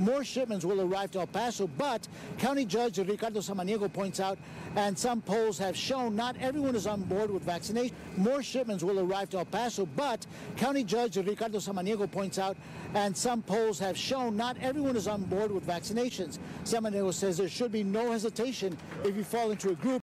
more shipments will arrive to El Paso, but County Judge Ricardo Samaniego points out, and some polls have shown not everyone is on board with vaccination. More shipments will arrive to El Paso, but County Judge Ricardo Samaniego points out, and some polls have shown not everyone is on board with vaccinations. Samaniego says there should be no hesitation if you fall into a group